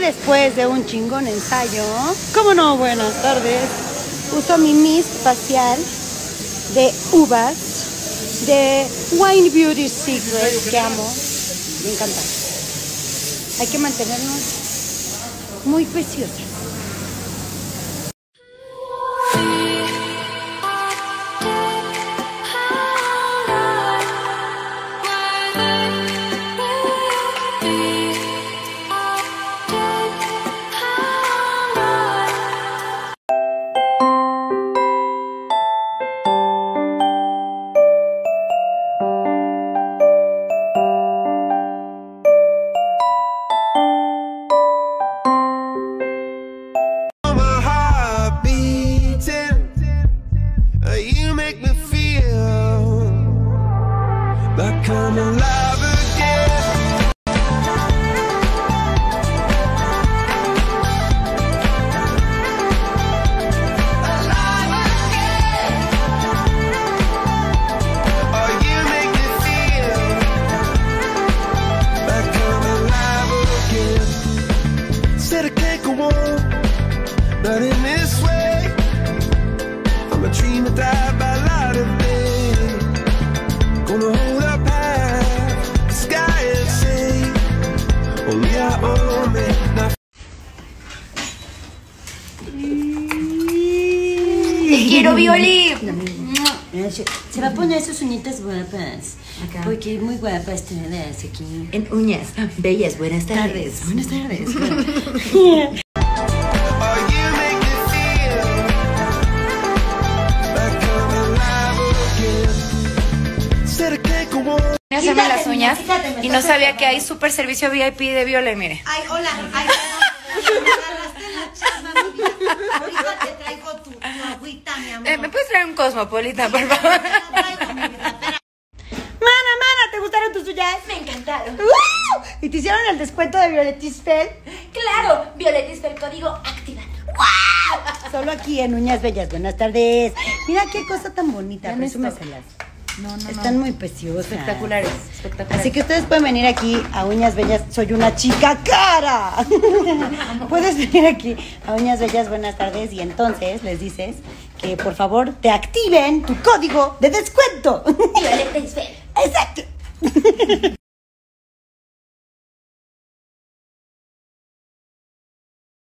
después de un chingón ensayo, ¿cómo no? Buenas tardes. Uso mi mist facial de uvas de Wine Beauty Secret que amo. Me encanta. Hay que mantenernos muy preciosas. Like I'm alive again. Alive again. Oh, you make me feel alive again. Said I can't go on. Not in this way. I'm a dream that died by light of day. Gonna hold Te quiero, Violi. Se se va a poner sus uñitas guapas. Porque muy guapas todas aquí. En uñas, bellas, buenas tardes. Buenas tardes. Hacerme las uñas y no sabía que hay super servicio VIP de Viole, mire. Ay, hola. Ay, perdón. Me agarraste en la chamba, mi vida. Ahorita te traigo tu, tu agüita, mi amor. Eh, ¿Me puedes traer un cosmopolita, por favor? Mana, mana, ¿te gustaron tus uñas? Me encantaron. ¡Uh! ¿Y te hicieron el descuento de Violetis Fel? Claro, Violetis el código activado. Solo aquí en Uñas Bellas. Buenas tardes. Mira qué cosa tan bonita. Presúmeselas. No, no, Están muy preciosas. Espectaculares, espectaculares. Así que ustedes pueden venir aquí a Uñas Bellas. Soy una chica cara. Puedes venir aquí a Uñas Bellas. Buenas tardes. Y entonces les dices que por favor te activen tu código de descuento. Violetis Exacto.